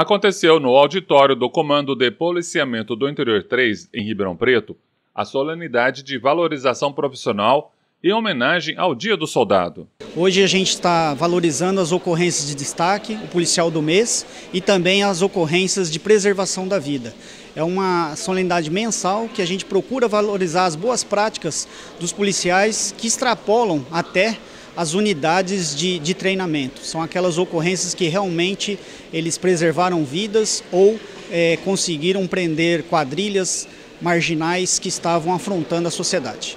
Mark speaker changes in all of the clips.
Speaker 1: Aconteceu no auditório do Comando de Policiamento do Interior 3, em Ribeirão Preto, a solenidade de valorização profissional em homenagem ao Dia do Soldado.
Speaker 2: Hoje a gente está valorizando as ocorrências de destaque, o policial do mês e também as ocorrências de preservação da vida. É uma solenidade mensal que a gente procura valorizar as boas práticas dos policiais que extrapolam até as unidades de, de treinamento. São aquelas ocorrências que realmente eles preservaram vidas ou é, conseguiram prender quadrilhas marginais que estavam afrontando a sociedade.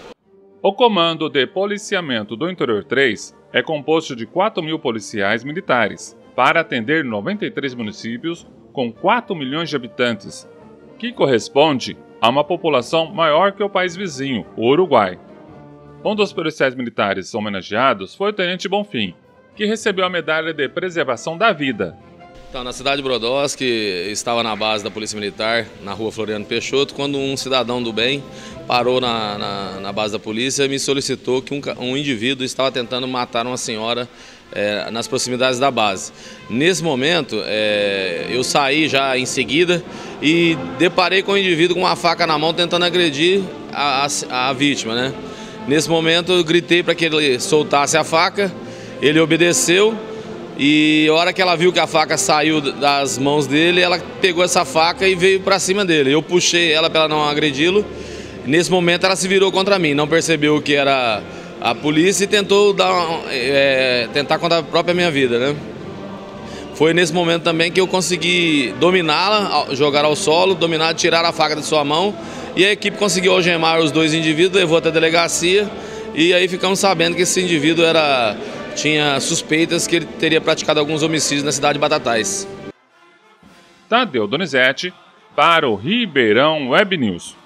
Speaker 1: O Comando de Policiamento do Interior 3 é composto de 4 mil policiais militares para atender 93 municípios com 4 milhões de habitantes, que corresponde a uma população maior que o país vizinho, o Uruguai. Um dos policiais militares homenageados foi o Tenente Bonfim, que recebeu a medalha de preservação da vida.
Speaker 3: Então, na cidade de Brodowski, estava na base da Polícia Militar, na rua Floriano Peixoto, quando um cidadão do bem parou na, na, na base da polícia e me solicitou que um, um indivíduo estava tentando matar uma senhora é, nas proximidades da base. Nesse momento, é, eu saí já em seguida e deparei com o indivíduo com uma faca na mão tentando agredir a, a, a vítima, né? Nesse momento eu gritei para que ele soltasse a faca, ele obedeceu e a hora que ela viu que a faca saiu das mãos dele, ela pegou essa faca e veio para cima dele. Eu puxei ela para não agredi-lo. Nesse momento ela se virou contra mim, não percebeu que era a polícia e tentou dar, é, tentar contra a própria minha vida, né? Foi nesse momento também que eu consegui dominá-la, jogar ao solo, dominar, tirar a faca de sua mão e a equipe conseguiu algemar os dois indivíduos, levou até a delegacia e aí ficamos sabendo que esse indivíduo era, tinha suspeitas que ele teria praticado alguns homicídios na cidade de Batatais.
Speaker 1: Tadeu Donizete para o Ribeirão Web News.